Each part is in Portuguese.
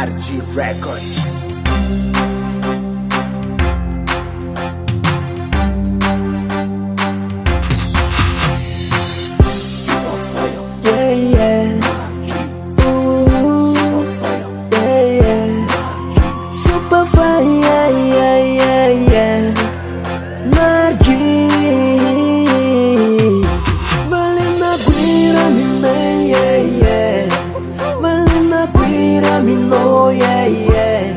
RG Records. guidami no, yeah, yeah.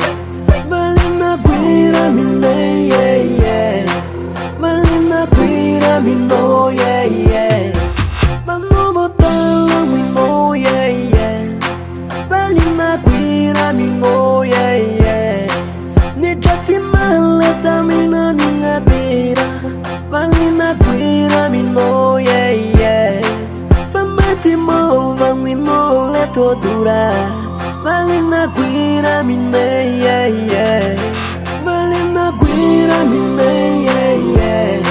Malina guidami no, yeah, yeah. Malina guidami no, yeah, yeah. Manu botella mi no, yeah, yeah. Malina guidami no, yeah, yeah. Nijati malata mina ningatira Malina guidami no, yeah, yeah. Famati mova mi no, la tua dura. Valina guira mi ne, yeah, yeah. Valina guira mi ne, yeah, yeah.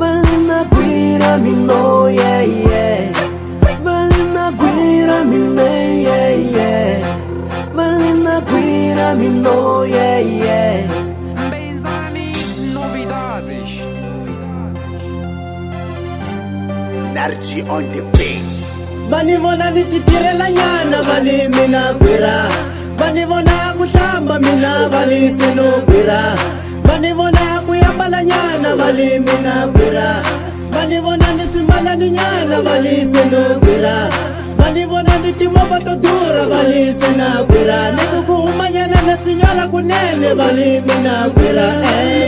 Valina guira mi no, yeah, yeah. Valina guira mi ne, yeah, yeah. Valina guira mi no, yeah, yeah. Benzani, novidades. Nardi on the beat. vanivona ni titirela nyana valimi na gwira vanivona ku hlamba mina valise no gwira vanivona ku yambala nyana valimi na gwira vanivona ni swimbalani nyana valise no gwira vanivona ni timovha to durha valise na gwira ni ku ku humanyana na sinyora kunene valimi na gwira eh.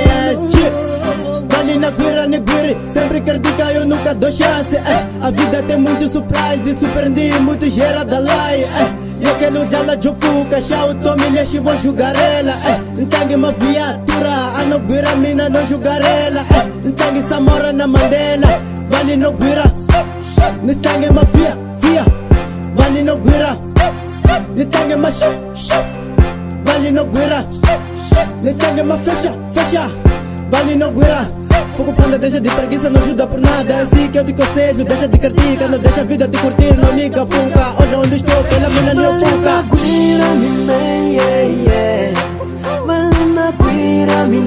Na guira, ne guire Sempre critica, eu nunca dou chance eh. A vida tem muito surprise Surpreendi muito, gera da lai eh. Eu quero dela de fuca Chau, tome lixo, vou jogar ela eh. Entangue uma viatura A no guira, mina, não jogar ela eh. Entangue Samora na Mandela Vale no guira Entangue uma via, via Vale no guira Entangue uma shoo, shoo Vale no guira Entangue uma fecha, fecha Vale guira Fogo panda, deixa de preguiça, não ajuda por nada. É assim que eu te conselho, deixa de critica Não deixa a vida te curtir, não liga funka Olha onde estou, pela mina não Valina funka guira mi me, yeah, yeah. Valina guira mi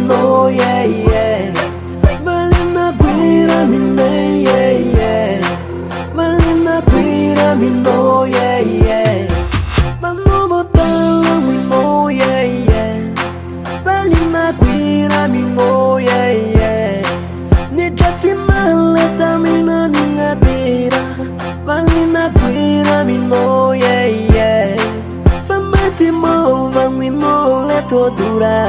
kodura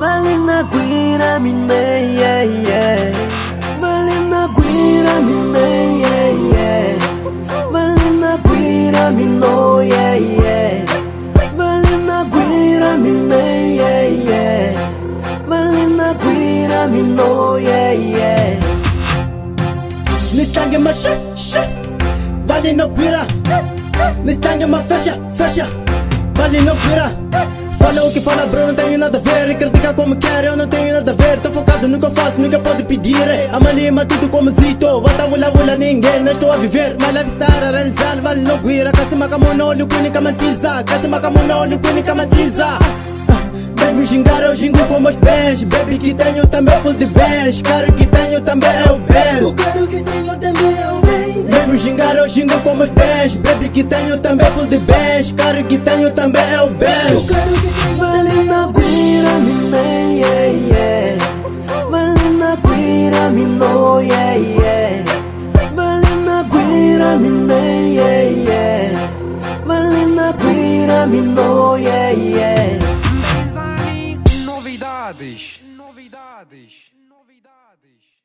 Malina guira mine yeah yeah. Malina guira mine yeah yeah. Malina guira mino yeah yeah. Malina guira mine yeah yeah. Malina guira mino yeah yeah. Nitange masha sha Malina guira Nitange mafesha fesha Malina guira Fala o que fala bro, não tenho nada a ver. Critica como quer, eu não tenho nada a ver. Tô focado no que eu faço, nunca pode pedir. Amalima tudo como zito Bota wula wula ninguém, não estou a viver. My lifestyle a realizar, vale no guira Kasima kamono, kuni kamantiza Kasima kamono, kuni kamantiza Baby, gingar eu gingo com meus bens Baby que tenho também full de bens Caro que tenho também é o belo Quero que tenho também o bem. Baby, gingar eu gingo com meus bens Baby que tenho também full de bens Caro que tenho também é o belo Quero que tenho Valina guira mi me, yeah, yeah. Valina guira mi no, yeah, yeah. Valina guira mi me, yeah, yeah. Valina guira mi no, yeah, yeah. Novidades. Novidades. Novidades.